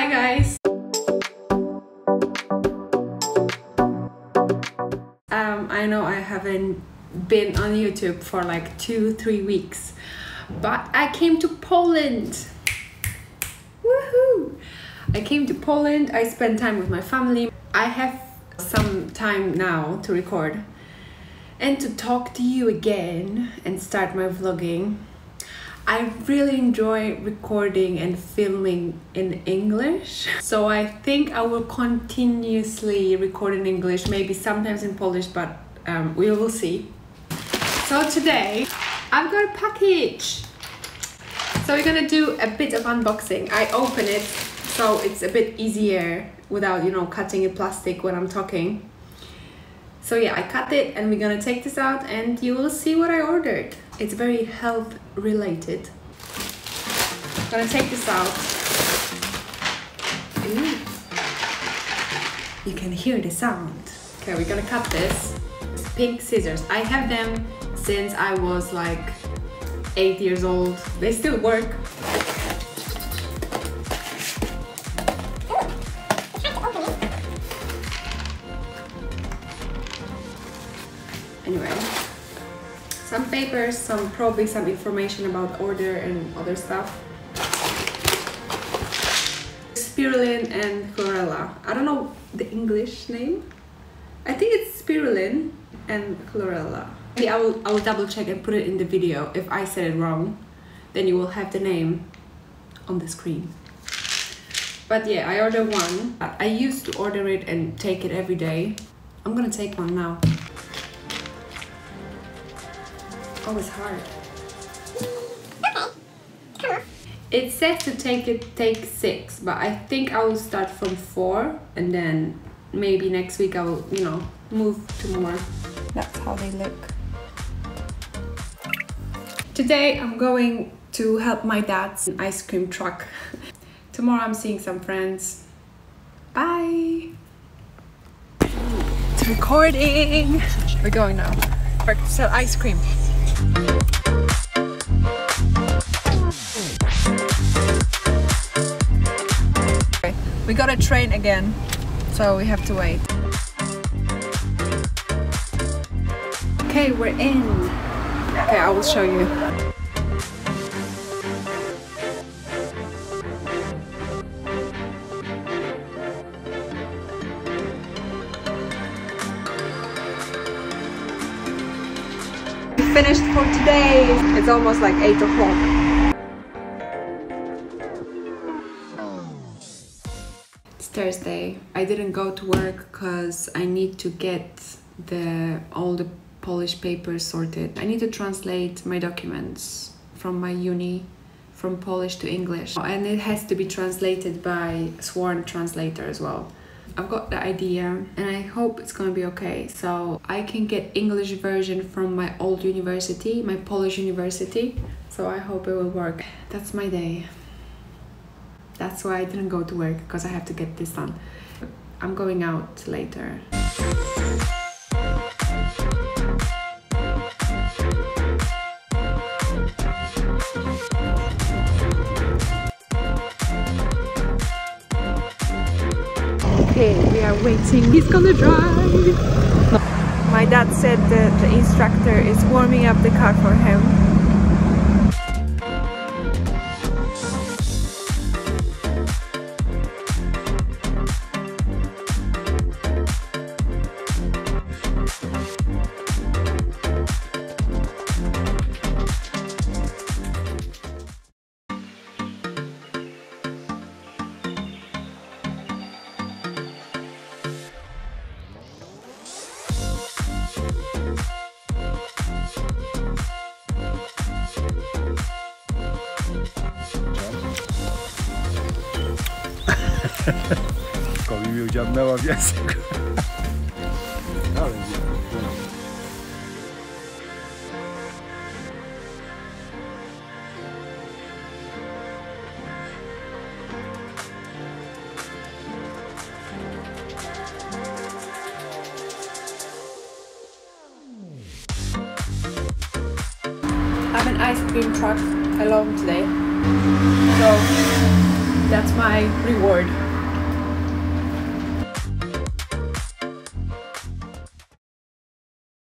Hi guys! Um, I know I haven't been on YouTube for like two, three weeks, but I came to Poland. Woohoo! I came to Poland, I spent time with my family. I have some time now to record and to talk to you again and start my vlogging. I really enjoy recording and filming in English. So I think I will continuously record in English, maybe sometimes in Polish, but um, we will see. So today I've got a package. So we're gonna do a bit of unboxing. I open it so it's a bit easier without, you know, cutting a plastic when I'm talking. So yeah, I cut it and we're gonna take this out and you will see what I ordered. It's very health related. I'm gonna take this out. Ooh. You can hear the sound. Okay, we're gonna cut this. Pink scissors. I have them since I was like eight years old. They still work. Anyway, some papers, some probably some information about order and other stuff. Spirulina and chlorella. I don't know the English name. I think it's spirulina and chlorella. I will, I will double check and put it in the video. If I said it wrong, then you will have the name on the screen. But yeah, I ordered one. I used to order it and take it every day. I'm gonna take one now. Oh, it's hard. It says to take it take six, but I think I will start from four and then maybe next week I will, you know, move to more. That's how they look. Today I'm going to help my dad's ice cream truck. Tomorrow I'm seeing some friends. Bye! It's recording! We're going now. We're to sell ice cream. Okay, we got a train again, so we have to wait. Okay, we're in. Okay, I will show you. Finished for today. It's almost like 8 o'clock. It's Thursday. I didn't go to work because I need to get the all the Polish papers sorted. I need to translate my documents from my uni from Polish to English and it has to be translated by sworn translator as well. I've got the idea and I hope it's gonna be okay. So I can get English version from my old university, my Polish university. So I hope it will work. That's my day. That's why I didn't go to work because I have to get this done. I'm going out later. Okay, we are waiting. He's gonna drive. My dad said that the instructor is warming up the car for him. Komi mi udziamnęła w języku. Ale. I have an ice cream truck alone today. So That's my reward.